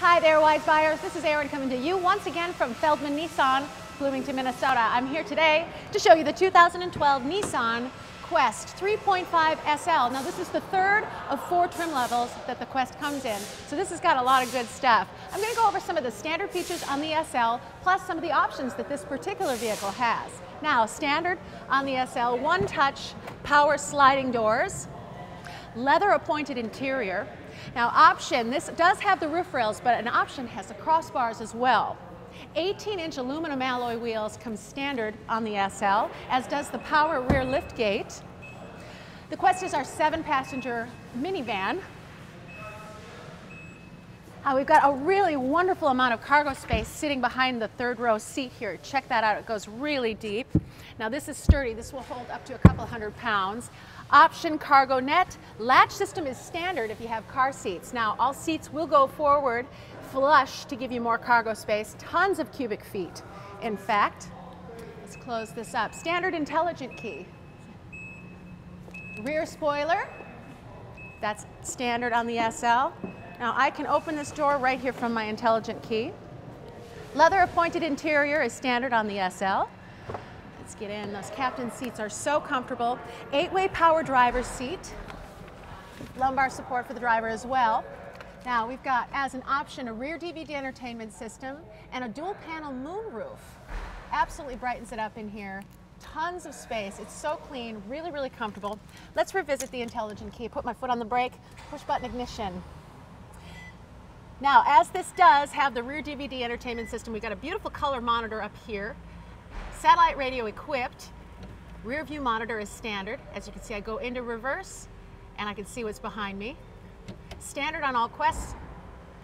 Hi there, wise buyers. This is Erin coming to you once again from Feldmann Nissan, Bloomington, Minnesota. I'm here today to show you the 2012 Nissan Quest 3.5 SL. Now this is the third of four trim levels that the Quest comes in. So this has got a lot of good stuff. I'm going to go over some of the standard features on the SL, plus some of the options that this particular vehicle has. Now, standard on the SL, one-touch power sliding doors, leather appointed interior. Now option, this does have the roof rails, but an option has the crossbars as well. 18 inch aluminum alloy wheels come standard on the SL, as does the power rear lift gate. The Quest is our seven passenger minivan. Uh, we've got a really wonderful amount of cargo space sitting behind the third row seat here. Check that out, it goes really deep. Now this is sturdy, this will hold up to a couple hundred pounds. Option cargo net. Latch system is standard if you have car seats. Now all seats will go forward flush to give you more cargo space. Tons of cubic feet. In fact, let's close this up. Standard intelligent key. Rear spoiler. That's standard on the SL. Now I can open this door right here from my intelligent key. Leather appointed interior is standard on the SL. Let's get in. Those captain seats are so comfortable. Eight-way power driver seat. Lumbar support for the driver as well. Now we've got as an option a rear DVD entertainment system and a dual panel moonroof. Absolutely brightens it up in here. Tons of space. It's so clean, really, really comfortable. Let's revisit the intelligent key. Put my foot on the brake, push button ignition. Now, as this does have the rear DVD entertainment system, we've got a beautiful color monitor up here. Satellite radio equipped. Rear view monitor is standard. As you can see, I go into reverse and I can see what's behind me. Standard on all Quests.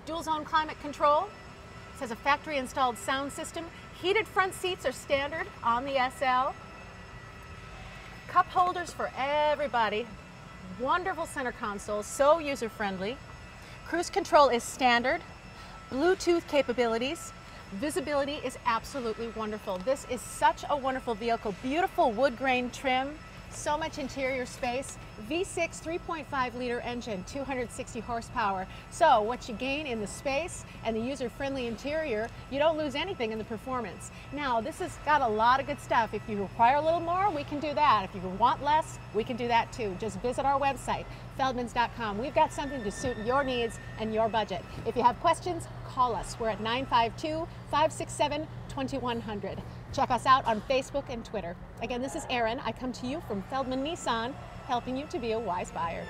Dual zone climate control. It says a factory installed sound system. Heated front seats are standard on the SL. Cup holders for everybody. Wonderful center console, so user friendly. Cruise control is standard. Bluetooth capabilities. Visibility is absolutely wonderful. This is such a wonderful vehicle. Beautiful wood grain trim, so much interior space. V6 3.5 liter engine, 260 horsepower. So what you gain in the space and the user-friendly interior, you don't lose anything in the performance. Now, this has got a lot of good stuff. If you require a little more, we can do that. If you want less, we can do that too. Just visit our website, feldmanns.com. We've got something to suit your needs and your budget. If you have questions, call us. We're at 952 567 2100. Check us out on Facebook and Twitter. Again, this is Erin. I come to you from Feldmann Nissan, helping you to be a wise buyer.